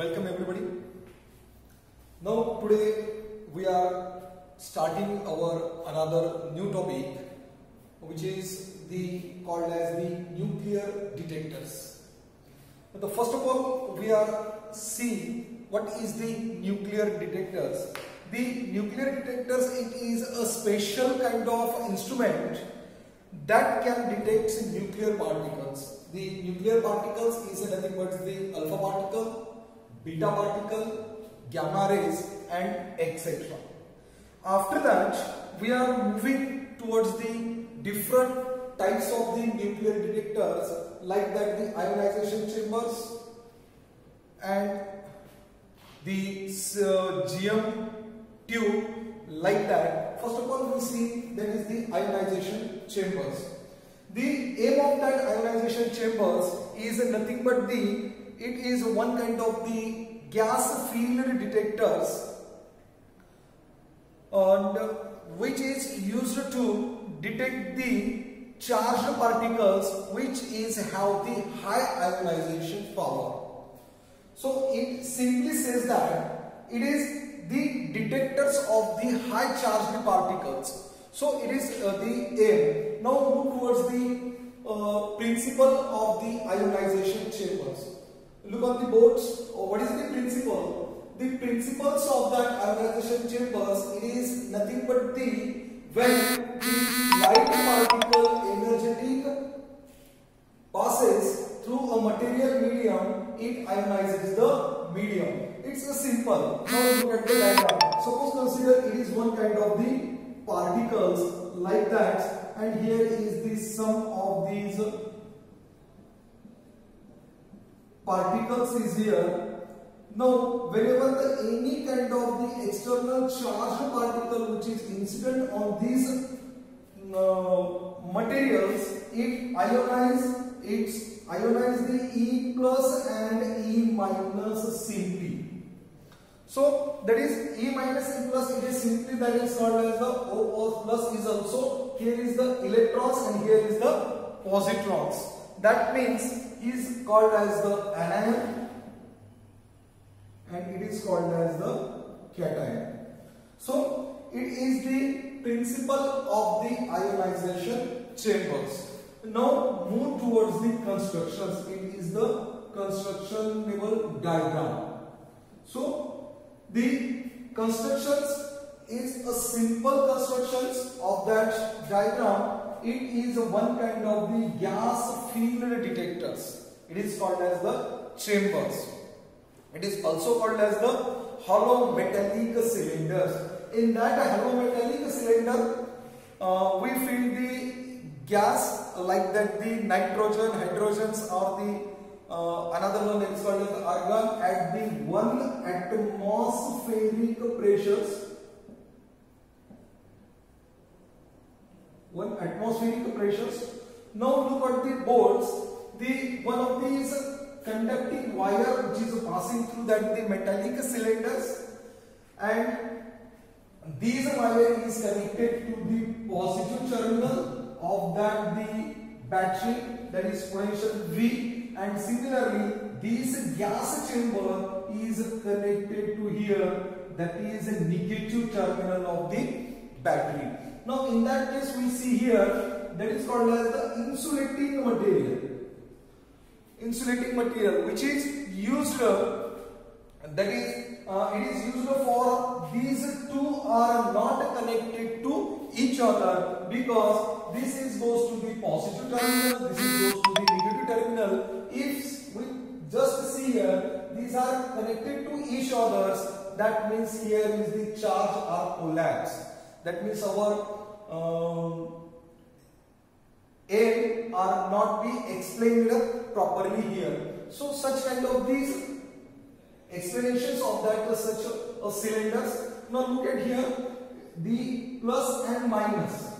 Welcome everybody. Now today we are starting our another new topic which is the called as the nuclear detectors. But the first of all we are seeing what is the nuclear detectors. The nuclear detectors it is a special kind of instrument that can detect nuclear particles. The nuclear particles is nothing but the alpha particle, beta particle, gamma rays and etc. After that we are moving towards the different types of the nuclear detectors like that the ionization chambers and the uh, GM tube like that. First of all we see that is the ionization chambers. The aim of that ionization chambers is nothing but the it is one kind of the gas field detectors and which is used to detect the charged particles which is have the high ionization power. So it simply says that it is the detectors of the high charged particles. So it is uh, the aim. Now move towards the uh, principle of the ionization chambers. Look on the boards. Oh, what is the principle? The principles of that ionization chambers it is nothing but the when the light particle energetic passes through a material medium, it ionizes the medium. It's a simple. Now look at the diagram. Suppose consider it is one kind of the particles like that and here is the sum of these particles is here. Now whenever the any kind of the external charged particle which is incident on these uh, materials it ionize it ionize the E plus and E minus simply. So that is E minus E plus it is simply that is called as the O plus is also here is the electrons and here is the positrons. That means is called as the anion and it is called as the cation. So it is the principle of the ionization chambers. Now move towards the constructions. It is the construction level diagram. So the constructions is a simple constructions of that diagram. It is one kind of the gas field detectors. It is called as the chambers. It is also called as the hollow metallic cylinders. In that hollow metallic cylinder, uh, we fill the gas like that the nitrogen, hydrogens or the uh, another one is called as the argon at the one atmospheric pressures. One atmospheric pressures. Now look at the boards. The one of these conducting wire which is passing through that the metallic cylinders and these wire is connected to the positive terminal of that the battery that is potential V and similarly this gas chamber is connected to here that is a negative terminal of the battery. Now in that case we see here that is called as the insulating material. Insulating material which is used uh, that is uh, it is used for these two are not connected to each other because this is goes to the positive terminal this is goes to the negative terminal. If we just see here these are connected to each other that means here is the charge are collapsed that means our um, are not be explained properly here. So such kind of these explanations of that uh, such uh, uh, cylinders. Now look at here the plus and minus.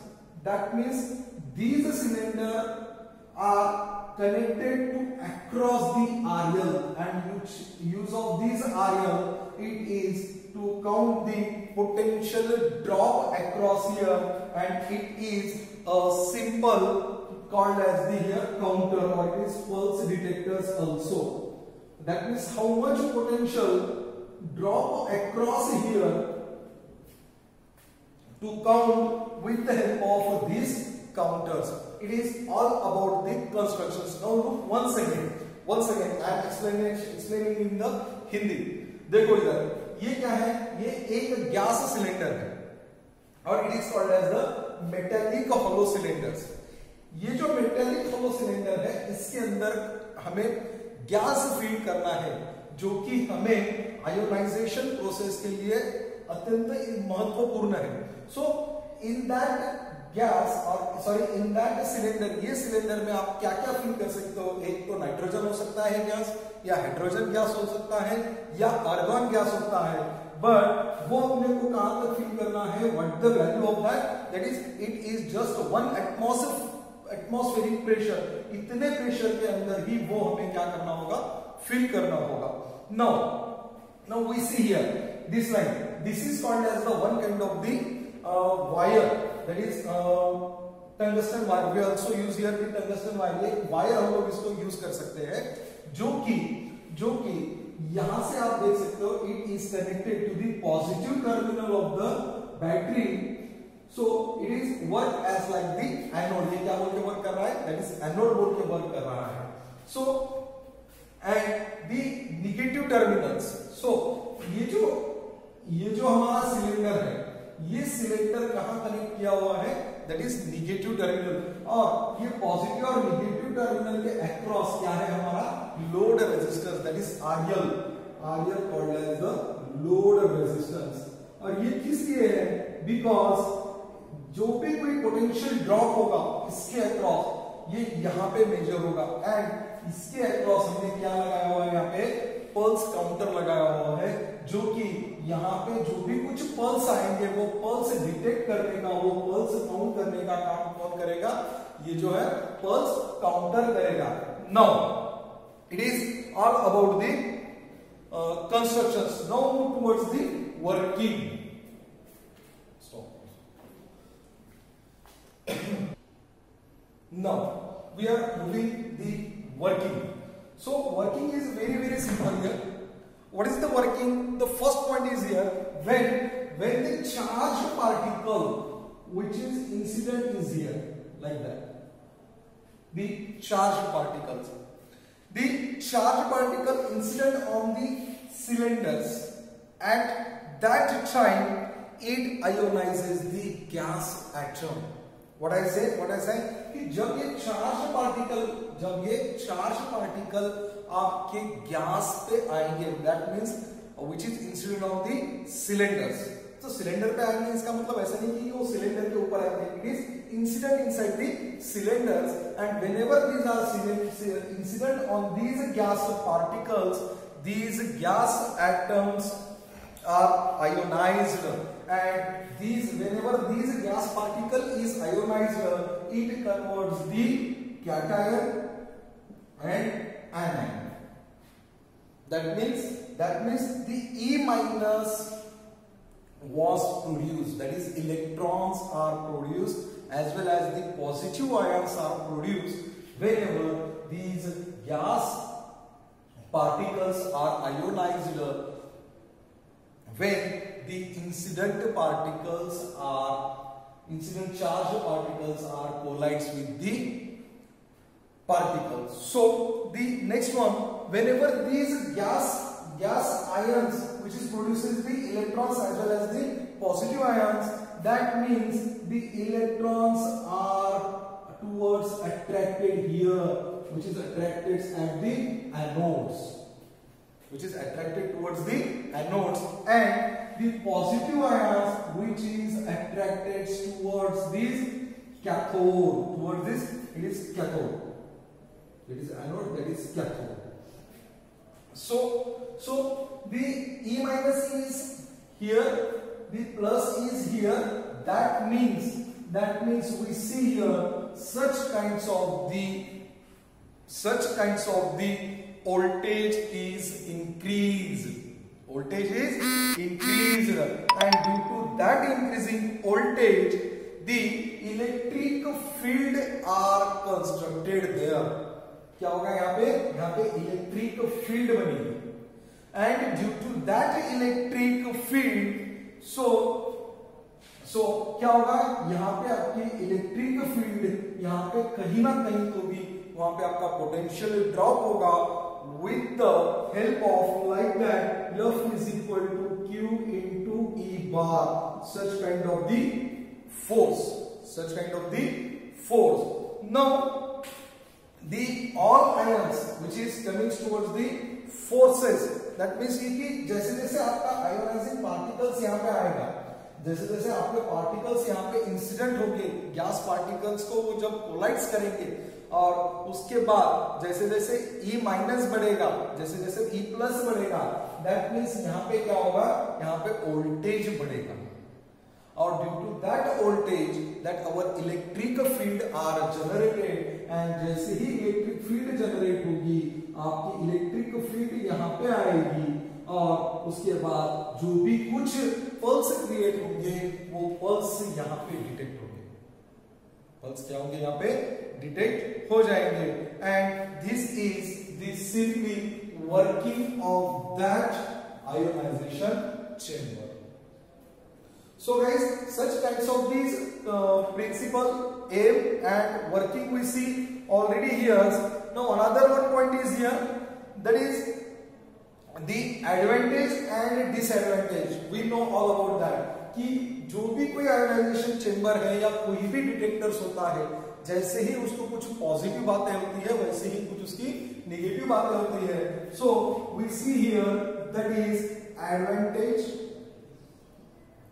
That means these cylinders are connected to across the RL and use of this RL it is to count the potential drop across here and it is a simple called as the here counter or it is pulse detectors also that means how much potential drop across here to count with the help of these counters it is all about the constructions now look once again once again i am explaining explaining in the hindi देखो इधर ये क्या है? ये एक gas cylinder है। और it is called as the metallic hollow cylinders ये जो मेटेलिक होलो सिलेंडर है, इसके अंदर हमें गैस फ़ीड करना है, जो कि हमें आयोनाइजेशन प्रोसेस के लिए अत्यंत महत्वपूर्ण है। सो इन दैट गैस और सॉरी इन दैट सिलेंडर ये सिलेंडर में आप क्या क्या फिल कर सकते हो? एक तो नाइट्रोजन हो सकता है गैस, या हाइड्रोजन गैस हो सकता है, या आर्गन गैस होता है। बट वो अपने को कहाँ तक फिल करना है? What the value of that that is it is just one atmosphere atmospheric pressure इतने प्रेशर के अंदर ही वो हमें क्या करना होगा? फिल करना होगा। Now now we see here this line this is called as the one kind of the wire that is tungsten wire we also use here the tungsten wire ये वायर हम लोग इसको यूज़ कर सकते हैं। जो कि जो कि यहाँ से आप देख सकते हो it is connected to the positive terminal of the battery so it is work as like the anode ये क्या बोल के वर्क कर रहा है? दैट इज़ एनोड बोल के वर्क कर रहा है। So and the negative terminals so ये जो ये जो हमारा सिलेंडर है ये सिलेंडर कहाँ कनेक्ट किया हुआ है दैट इज़ निगेटिव टर्मिनल और ये पॉजिटिव और निगेटिव टर्मिनल के अक्रॉस क्या है हमारा? Load resistance that is RL RL called as the load resistance और ये किस लिए है? बिकॉज़ जो भी कोई पोटेंशियल ड्रॉप होगा, इसके अक्रॉस ये यहाँ पे मेजर होगा। एंड इसके अक्रॉस हमने क्या लगाया हुआ है यहाँ पे? पल्स काउंटर लगाया हुआ है, जो कि यहाँ पे जो भी कुछ पल्स आएँगे, वो पल्स डिटेक्ट करने का, वो पल्स काउंट करने का काम कौन करेगा? ये जो है पल्स काउंटर करेगा। Now it is all about the construction now move towards the working now, we are moving the working. So working is very very simple here what is the working? The first point is here when when the charged particle which is incident is here like that. The charged particles. The charged particle incident on the cylinders at that time it ionizes the gas atom. What I say? What I say? कि जब ये charge particle जब ये charge particle आपके gas पे आएँगे that means which is incident of the cylinders तो cylinder पे आएँगे, इसका मतलब ऐसा नहीं कि वो सिलेंडर के ऊपर आएँगे it is incident inside the cylinders and whenever these are incident on these gas particles these gas atoms are ionized and these whenever these gas particle is ionized it converts the cation and anion. That means that means the E minus was produced that is electrons are produced as well as the positive ions are produced whenever these gas particles are ionized. When the incident particles are incident charge particles are collides with the particles. So the next one whenever these gas gas ions which is produces the electrons as well as the positive ions that means the electrons are towards attracted here which is attracted at the anodes which is attracted towards the anodes and the positive ions which is attracted towards this cathode towards this it is cathode. It is anode that is cathode. So so the e minus is here the plus is here. That means that means we see here such kinds of the such kinds of the voltage is increase voltage is increase and due to that increasing voltage the electric field are constructed there क्या होगा यहाँ पे? यहाँ पे electric field बनी and due to that electric field so so क्या होगा? यहाँ पे आपकी इलेक्ट्रिक फ़ील्ड यहाँ पे कहीं ना कहीं तो भी वहाँ पे आपका पोटेंशियल ड्रॉप होगा. With the help of like that F is equal to Q into E bar such kind of the force such kind of the force now the all ions which is coming towards the forces that means कि जैसे जैसे आपका ionizing particles यहाँ पे आएगा जैसे जैसे आपके पार्टिकल्स यहाँ पे इंसिडेंट होंगे गैस पार्टिकल्स को वो जब कोलाइड्स करेंगे और उसके बाद जैसे जैसे E माइनस बढ़ेगा, जैसे जैसे E प्लस बढ़ेगा दैट मीन्स यहाँ पे क्या होगा? यहाँ पे वोल्टेज बढ़ेगा। और due to that voltage that our electric field are generated and जैसे ही इलेक्ट्रिक फ़ील्ड जनरेट होगी, आपकी इलेक्ट्रिक फ़ील्ड यहाँ पे आएगी, और उसके बाद जो भी कुछ पल्स क्रिएट होंगे, वो पल्स यहाँ पे डिटेक्ट होंगे। पल्स क्या होंगे यहाँ पे डिटेक्ट हो जाएँगे and this is simply working of that ionization chamber so guys such kinds of these uh, principle aim and working we see already here now another one point is here that is the advantage and disadvantage we know all about that कि जो भी कोई ionisation chamber है या कोई भी detectors होता है, जैसे ही उसको कुछ पॉजिटिव बातें होती है, वैसे ही कुछ उसकी नेगेटिव बातें होती है। So we see here that is advantage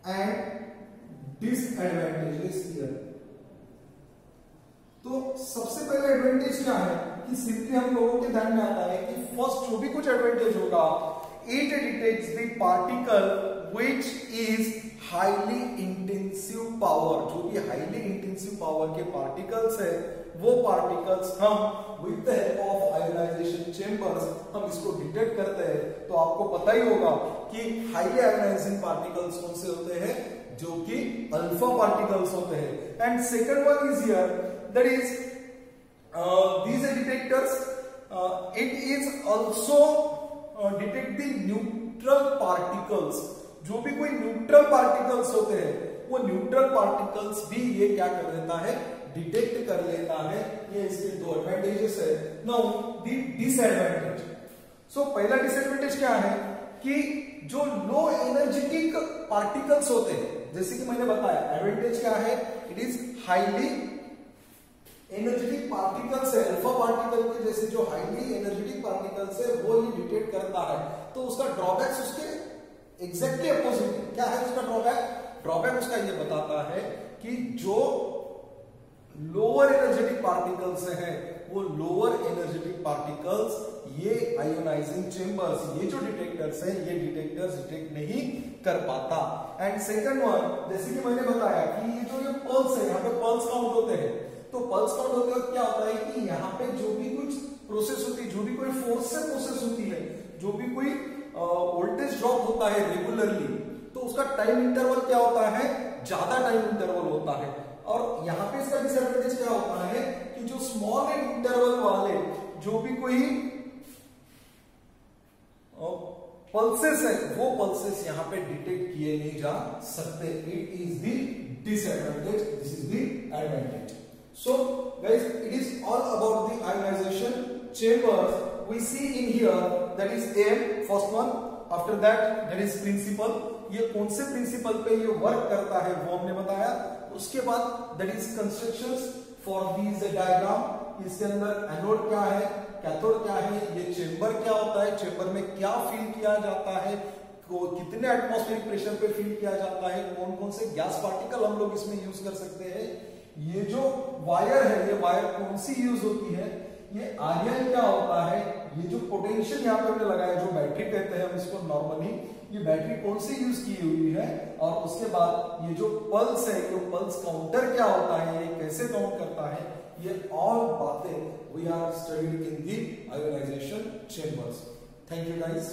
and disadvantages here तो सबसे पहले एडवांटेज क्या है? कि सिंपली हम लोगों के ध्यान में आता है कि फ़र्स्ट जो भी कुछ एडवांटेज होगा it detects the particle which is highly intensive power जो भी हाईली इंटेंसिव पावर के पार्टिकल्स है वो पार्टिकल्स हम with the help of ionization chambers हम इसको डिटेक्ट करते हैं। तो आपको पता ही होगा कि हाईली आयोनाइजिंग पार्टिकल्स कौन से होते हैं? जो कि अल्फ़ा पार्टिकल्स होते हैं। And second one is here that is these detectors. Uh, it is also the neutral particles, जो भी कोई न्यूट्रल पार्टिकल्स होते हैं, वो न्यूट्रल पार्टिकल्स भी ये क्या कर देता है? डिटेक्ट कर लेता है। ये इसके दो एडवांटेजेस है। नाउ दी डिसएडवांटेज सो पहला डिसएडवांटेज क्या है? कि जो लो एनर्जेटिक पार्टिकल्स होते हैं, जैसे कि मैंने बताया एडवांटेज क्या है? It is highly energetic particles है अल्फ़ा पार्टिकल के जैसे जो हाईली एनर्जेटिक पार्टिकल्स है वो ये डिटेक्ट करता है तो उसका ड्रॉबैक्स उसके एग्जैक्टली अपोजिट क्या है उसका ड्रॉबैक ड्रॉबैक उसका ये बताता है कि जो लोअर एनर्जेटिक पार्टिकल्स हैं, वो लोअर एनर्जेटिक पार्टिकल्स ये आयोनाइजिंग चेंबर्स ये जो डिटेक्टर्स हैं, ये डिटेक्टर्स डिटेक्ट नहीं कर पाता। एंड सेकंड वन जैसे कि मैंने बताया कि ये जो ये पल्स है, यहाँ पे पल्स काउंट होते हैं तो पल्स काउंट होते वक्त क्या होता है कि यहाँ पे जो भी कुछ प्रोसेस होती है जो भी कोई फोर्स से प्रोसेस होती है जो भी कोई वोल्टेज ड्रॉप होता है रेगुलरली तो उसका टाइम इंटरवल क्या होता है? ज़्यादा टाइम इंटरवल होता है। और यहाँ पे इसका डिसएडवांटेज क्या होता है कि जो स्मॉल इंटरवल वाले जो भी कोई पल्सेस है वो पल्सेस यहाँ पे डिटेक्ट किए नहीं जा सकते। It is the disadvantage this is the advantage So guys, it is all about the ionization chambers. We see in here that is aim, first one. After that, that is principle. ये कौन से principal पे ये work करता है वो हमने बताया उसके बाद that is construction for these diagram इसके अंदर एनोड क्या है कैथोड क्या है ये चेंबर क्या होता है चेंबर में क्या फील किया जाता है कितने एटमॉस्फेरिक प्रेशर पे फील किया जाता है कौन कौन से गैस पार्टिकल हम लोग इसमें यूज़ कर सकते हैं ये जो वायर है ये वायर कौन सी यूज़ होती है ये आर्यन क्या होता है? ये जो पोटेंशियल यहाँ पे हमने लगाया, जो बैटरी कहते हैं हम इसको नॉर्मली ये बैटरी कौन सी यूज़ की हुई है? और उसके बाद ये जो पल्स है, ये पल्स काउंटर क्या होता है? ये कैसे काउंट करता है? ये ऑल बातें we are studied in the ionization chambers thank you guys